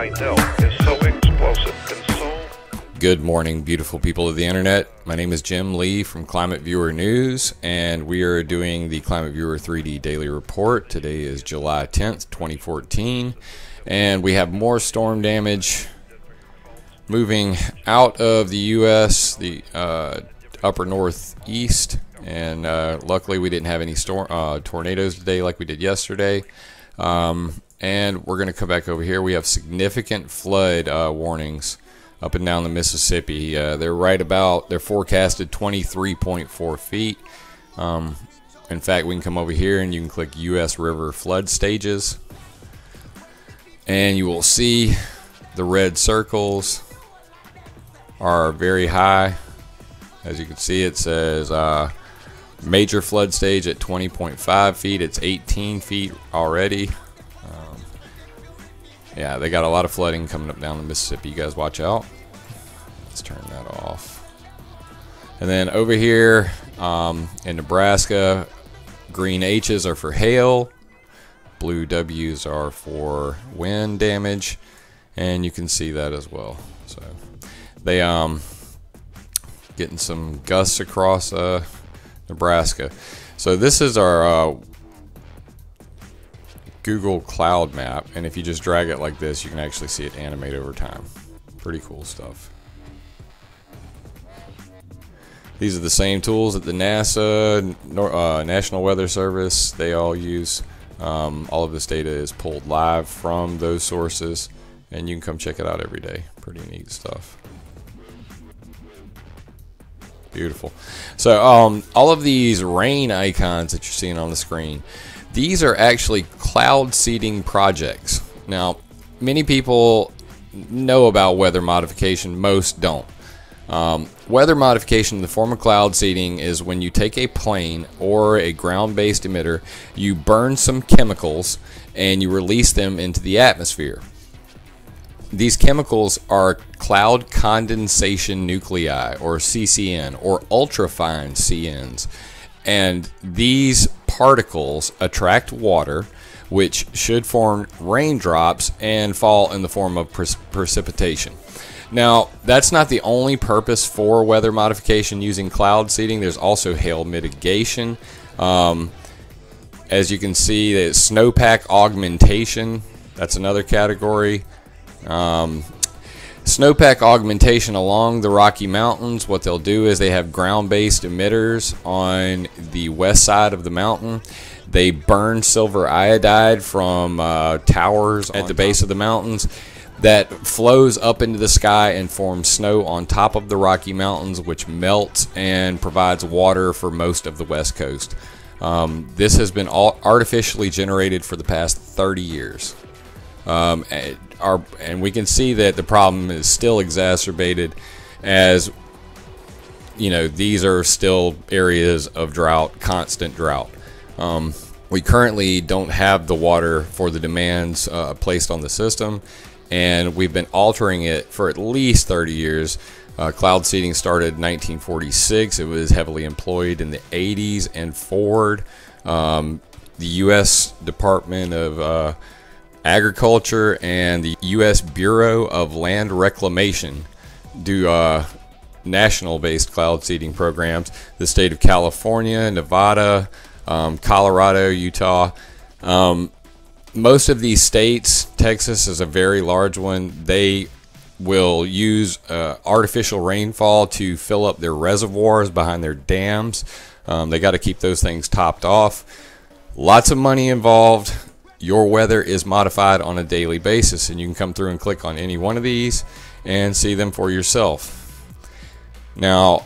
Is so explosive and so. Good morning, beautiful people of the internet. My name is Jim Lee from Climate Viewer News, and we are doing the Climate Viewer 3D Daily Report. Today is July 10th, 2014, and we have more storm damage moving out of the U.S., the uh, upper northeast, and uh, luckily we didn't have any storm uh, tornadoes today like we did yesterday. Um, and we're going to come back over here. We have significant flood uh, warnings up and down the Mississippi. Uh, they're right about, they're forecasted 23.4 feet. Um, in fact, we can come over here and you can click U.S. River flood stages. And you will see the red circles are very high. As you can see, it says uh, major flood stage at 20.5 feet. It's 18 feet already. Yeah, they got a lot of flooding coming up down the Mississippi. You guys watch out. Let's turn that off. And then over here um, in Nebraska, green H's are for hail, blue W's are for wind damage, and you can see that as well. So they um getting some gusts across uh, Nebraska. So this is our uh, Google Cloud Map, and if you just drag it like this, you can actually see it animate over time. Pretty cool stuff. These are the same tools that the NASA, uh, National Weather Service, they all use. Um, all of this data is pulled live from those sources, and you can come check it out every day. Pretty neat stuff. Beautiful. So, um, all of these rain icons that you're seeing on the screen, these are actually cloud seeding projects. Now, many people know about weather modification, most don't. Um, weather modification in the form of cloud seeding is when you take a plane or a ground based emitter, you burn some chemicals, and you release them into the atmosphere. These chemicals are cloud condensation nuclei, or CCN, or ultrafine CNs. And these particles attract water, which should form raindrops and fall in the form of pre- precipitation. Now, that's not the only purpose for weather modification using cloud seeding. There's also hail mitigation. Um, as you can see, snowpack augmentation. That's another category. Um, snowpack augmentation along the Rocky Mountains, what they'll do is they have ground based emitters on the west side of the mountain. They burn silver iodide from uh, towers at the base of the mountains that flows up into the sky and forms snow on top of the Rocky Mountains, which melts and provides water for most of the west coast. Um, this has been artificially generated for the past 30 years. Um, our, and we can see that the problem is still exacerbated as you know these are still areas of drought, constant drought. Um, we currently don't have the water for the demands uh, placed on the system, and we've been altering it for at least 30 years. Uh, cloud seeding started in 1946. It was heavily employed in the 80s and forward. Um, the U.S. Department of uh, Agriculture and the U.S. Bureau of Land Reclamation do uh, national based cloud seeding programs. The state of California, Nevada, um, Colorado, Utah. Um, most of these states, Texas is a very large one, they will use uh, artificial rainfall to fill up their reservoirs behind their dams. Um, they got to keep those things topped off. Lots of money involved your weather is modified on a daily basis and you can come through and click on any one of these and see them for yourself. Now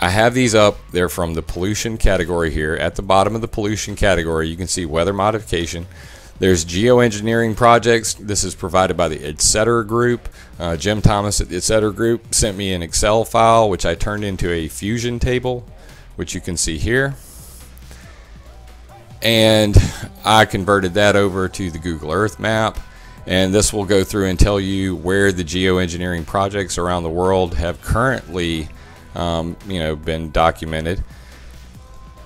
I have these up. They're from the pollution category here. At the bottom of the pollution category you can see weather modification. There's geoengineering projects. This is provided by the etc group. Uh, Jim Thomas at the etc group sent me an Excel file which I turned into a fusion table which you can see here and I converted that over to the Google Earth map. And this will go through and tell you where the geoengineering projects around the world have currently, um, you know, been documented.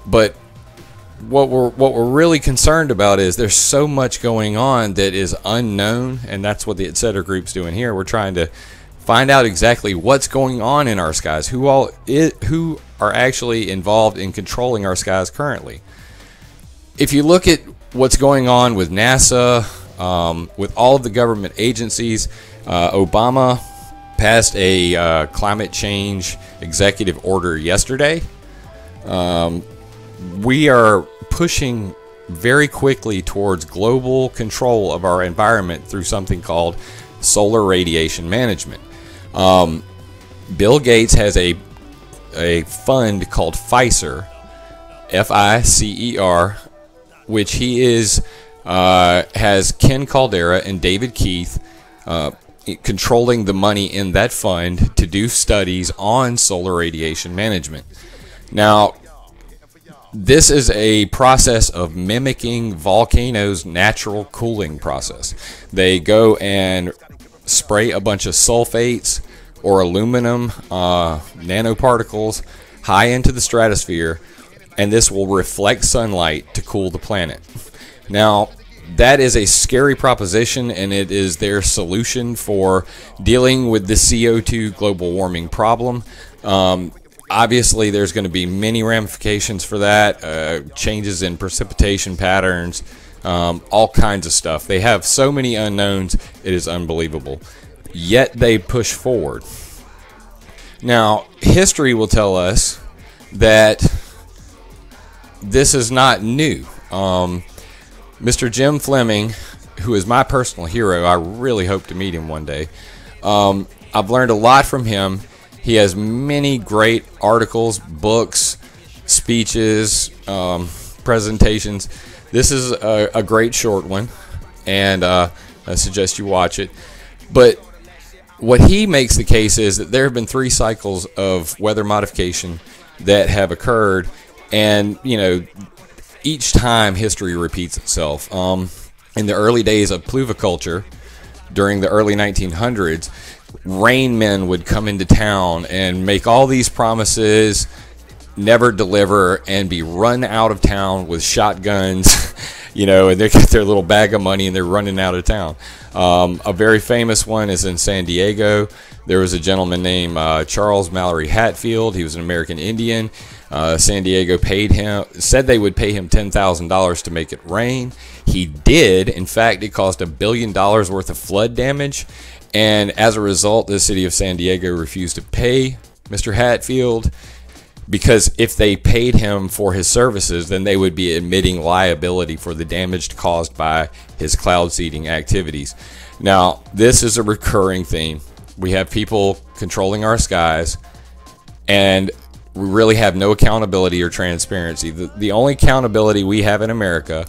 But what we're what we're really concerned about is there's so much going on that is unknown, and that's what the etc. group's doing here. We're trying to find out exactly what's going on in our skies, who all i who are actually involved in controlling our skies currently. If you look at what's going on with NASA, um, with all of the government agencies, uh, Obama passed a uh, climate change executive order yesterday. Um, we are pushing very quickly towards global control of our environment through something called solar radiation management. Um, Bill Gates has a a fund called FICER, F I C E R, which he is uh, has Ken Caldeira and David Keith uh, controlling the money in that fund to do studies on solar radiation management. Now, this is a process of mimicking volcanoes' natural cooling process. They go and spray a bunch of sulfates or aluminum uh, nanoparticles high into the stratosphere, and this will reflect sunlight to cool the planet. Now, that is a scary proposition, and it is their solution for dealing with the CO2 global warming problem. Um, obviously, there's going to be many ramifications for that, uh, changes in precipitation patterns, um, all kinds of stuff. They have so many unknowns, it is unbelievable. Yet they push forward. Now, history will tell us that this is not new. Um, Mr. Jim Fleming, who is my personal hero, I really hope to meet him one day. Um, I've learned a lot from him. He has many great articles, books, speeches, um, presentations. This is a, a, great short one, and uh, I suggest you watch it. But what he makes the case is that there have been three cycles of weather modification that have occurred, and you know each time history repeats itself. Um, in the early days of pluviculture, during the early 1900s, rain men would come into town and make all these promises, never deliver, and be run out of town with shotguns, you know, and they get their little bag of money and they're running out of town. Um, a very famous one is in San Diego. There was a gentleman named uh, Charles Mallory Hatfield. He was an American Indian. Uh, San Diego paid him, said they would pay him $10,000 to make it rain. He did. In fact, it caused a billion dollars worth of flood damage. And as a result, the city of San Diego refused to pay Mr. Hatfield because if they paid him for his services, then they would be admitting liability for the damage caused by his cloud seeding activities. Now, this is a recurring theme. We have people controlling our skies, and we really have no accountability or transparency. The, the only accountability we have in America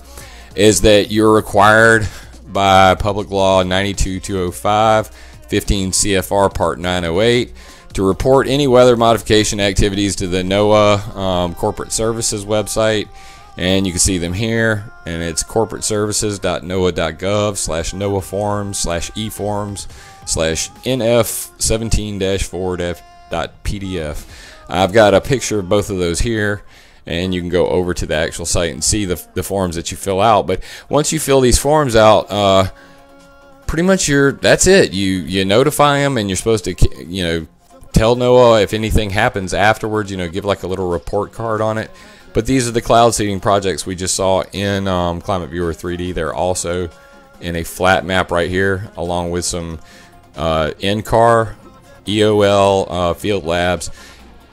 is that you're required by Public Law 92205, 15 CFR Part 908 to report any weather modification activities to the NOAA um, Corporate Services website. And you can see them here, and it's corporateservices.noaa.gov slash NOAA forms slash eforms slash nf17-4.pdf. I've got a picture of both of those here and you can go over to the actual site and see the, the forms that you fill out. But once you fill these forms out, uh, pretty much you're that's it. You you notify them, and you're supposed to you know tell NOAA if anything happens afterwards. You know, give like a little report card on it. But these are the cloud seeding projects we just saw in um, Climate Viewer 3D. They're also in a flat map right here, along with some uh, NCAR, EOL, uh, Field Labs.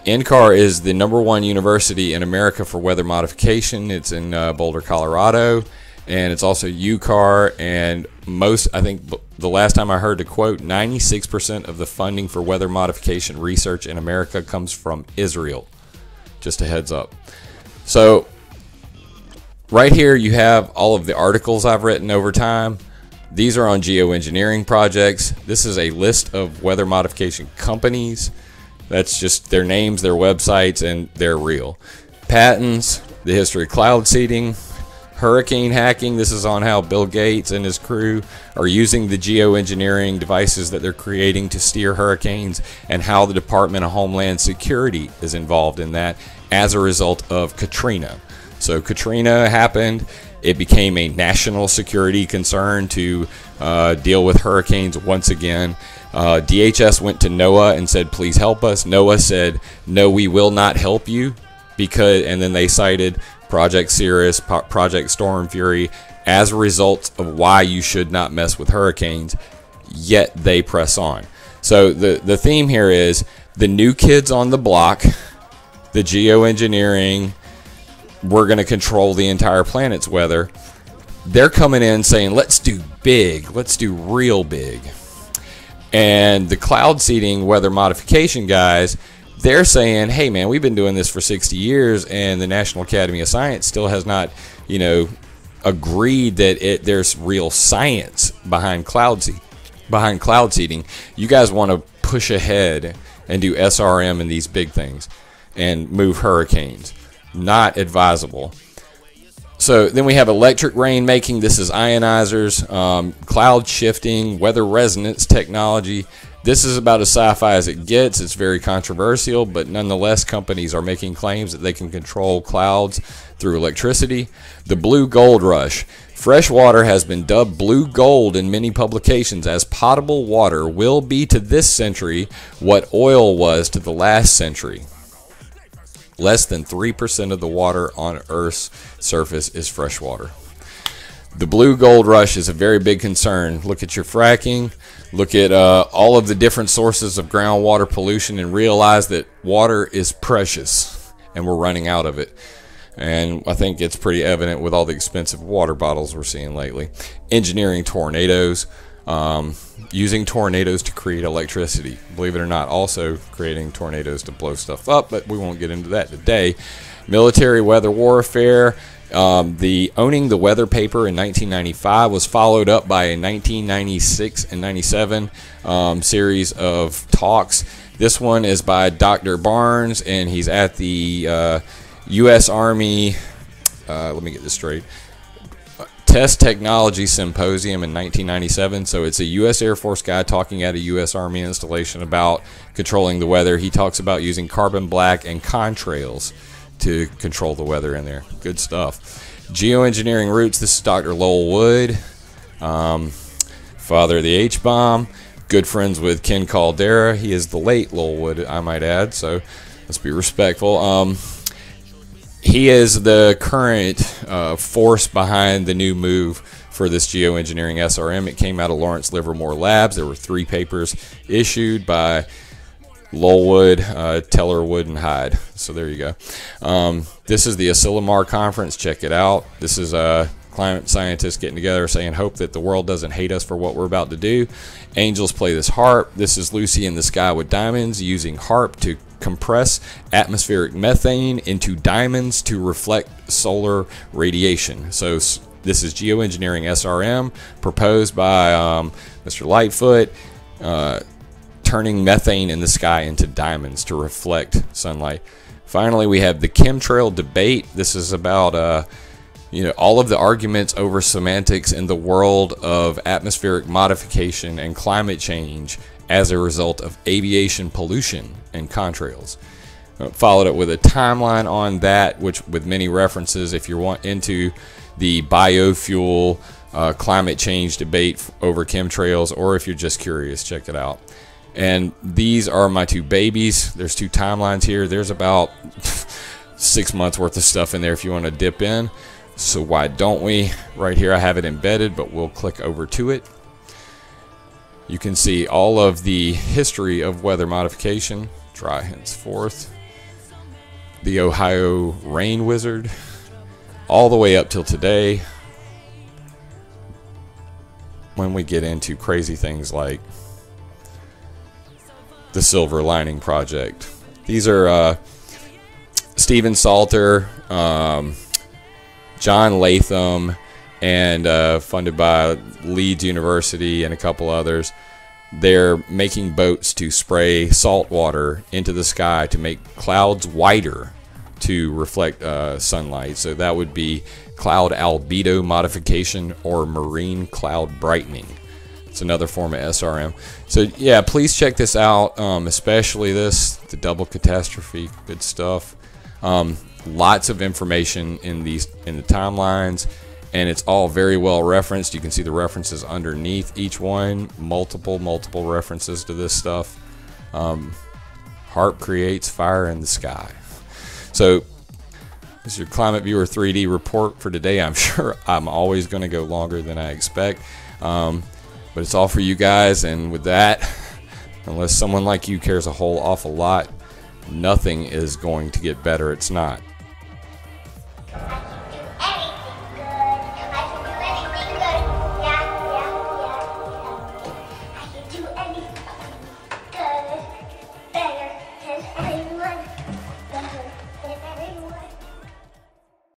NCAR is the number one university in America for weather modification. It's in uh, Boulder, Colorado, and it's also UCAR. And most, I think, the last time I heard the quote, 96% of the funding for weather modification research in America comes from Israel. Just a heads up. So, right here, you have all of the articles I've written over time. These are on geoengineering projects. This is a list of weather modification companies. That's just their names, their websites, and they're real. Patents, the history of cloud seeding, hurricane hacking. This is on how Bill Gates and his crew are using the geoengineering devices that they're creating to steer hurricanes, and how the Department of Homeland Security is involved in that as a result of Katrina. So Katrina happened. It became a national security concern to uh, deal with hurricanes once again. Uh, DHS went to NOAA and said, "Please help us." NOAA said, "No, we will not help you," because, and then they cited Project Cirrus, Project Stormfury as a result of why you should not mess with hurricanes. Yet they press on. So the the theme here is the new kids on the block, the geoengineering. We're going to control the entire planet's weather. They're coming in saying, "Let's do big. Let's do real big." And the cloud seeding weather modification guys, they're saying, "Hey, man, we've been doing this for 60 years, and the National Academy of Science still has not, you know, agreed that it there's real science behind cloud seeding." Behind cloud seeding, you guys want to push ahead and do SRM and these big things and move hurricanes. Not advisable. So then we have electric rain making. This is ionizers, um, cloud shifting, weather resonance technology. This is about as sci fi as it gets. It's very controversial, but nonetheless, companies are making claims that they can control clouds through electricity. The blue gold rush. Fresh water has been dubbed blue gold in many publications as potable water will be to this century what oil was to the last century. Less than 3% of the water on Earth's surface is fresh water. The blue gold rush is a very big concern. Look at your fracking, look at uh, all of the different sources of groundwater pollution, and realize that water is precious and we're running out of it. And I think it's pretty evident with all the expensive water bottles we're seeing lately. Engineering tornadoes, um, using tornadoes to create electricity. Believe it or not, also creating tornadoes to blow stuff up, but we won't get into that today. Military weather warfare. Um, the owning the weather paper in 1995 was followed up by a 1996 and 97 um, series of talks. This one is by Dr. Barnes, and he's at the uh, U.S. Army. Uh, let me get this straight. Test Technology Symposium in 1997. So it's a U.S. Air Force guy talking at a U.S. Army installation about controlling the weather. He talks about using carbon black and contrails to control the weather in there. Good stuff. Geoengineering roots. This is Dr. Lowell Wood, um, father of the H bomb. Good friends with Ken Caldeira. He is the late Lowell Wood, I might add. So let's be respectful. Um, he is the current uh, force behind the new move for this geoengineering SRM. It came out of Lawrence Livermore Labs. There were three papers issued by Lowell Wood, uh, Teller Wood, and Hyde. So there you go. Um, this is the Asilomar Conference. Check it out. This is a climate scientists getting together saying, hope that the world doesn't hate us for what we're about to do. Angels play this harp. This is Lucy in the Sky with Diamonds using harp to compress atmospheric methane into diamonds to reflect solar radiation. So this is geoengineering SRM proposed by um, Mr. Lightfoot. Uh, turning methane in the sky into diamonds to reflect sunlight. Finally, we have the chemtrail debate. This is about uh, you know all of the arguments over semantics in the world of atmospheric modification and climate change as a result of aviation pollution and contrails. Uh, followed up with a timeline on that, which with many references. If you want into the biofuel uh, climate change debate over chemtrails, or if you're just curious, check it out. And these are my two babies. There's two timelines here. There's about six months worth of stuff in there if you want to dip in. So why don't we? Right here, I have it embedded, but we'll click over to it. You can see all of the history of weather modification. Try henceforth. The Ohio Rain Wizard. All the way up till today. When we get into crazy things like the Silver Lining Project. These are uh, Stephen Salter, um, John Latham, and uh, funded by Leeds University and a couple others. They're making boats to spray salt water into the sky to make clouds whiter to reflect uh, sunlight. So that would be cloud albedo modification or marine cloud brightening. It's another form of SRM. So yeah, please check this out, um, especially this the double catastrophe. Good stuff. Um, lots of information in these in the timelines and it's all very well referenced you can see the references underneath each one multiple multiple references to this stuff um, harp creates fire in the sky so this is your climate viewer 3d report for today i'm sure i'm always going to go longer than i expect um, but it's all for you guys and with that unless someone like you cares a whole awful lot nothing is going to get better. It's not